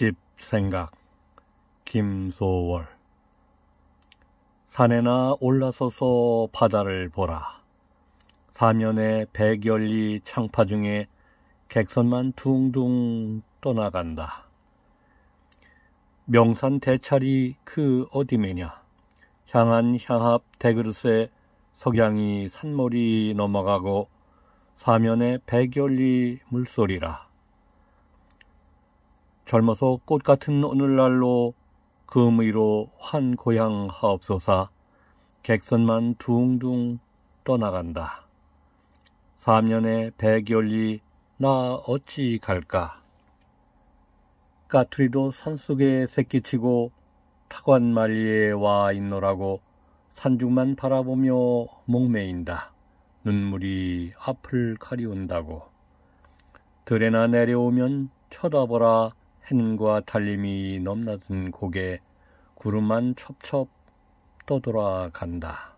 집 생각 김소월 산에나 올라서서 바다를 보라. 사면의 백열리 창파 중에 객선만 둥둥 떠나간다. 명산 대찰이 그 어디매냐. 향한 향합 대그릇에 석양이 산머리 넘어가고 사면의 백열리 물소리라. 젊어서 꽃 같은 오늘날로 금의로 환 고향 하옵소사 객선만 둥둥 떠나간다. 사면의 백열리 나 어찌 갈까? 까투리도 산속에 새끼치고 타관만리에 와 있노라고 산중만 바라보며 목매인다. 눈물이 앞을 가리운다고. 들에나 내려오면 쳐다보라 해과 달림이 넘나든 고개 구름만 첩첩 떠돌아간다.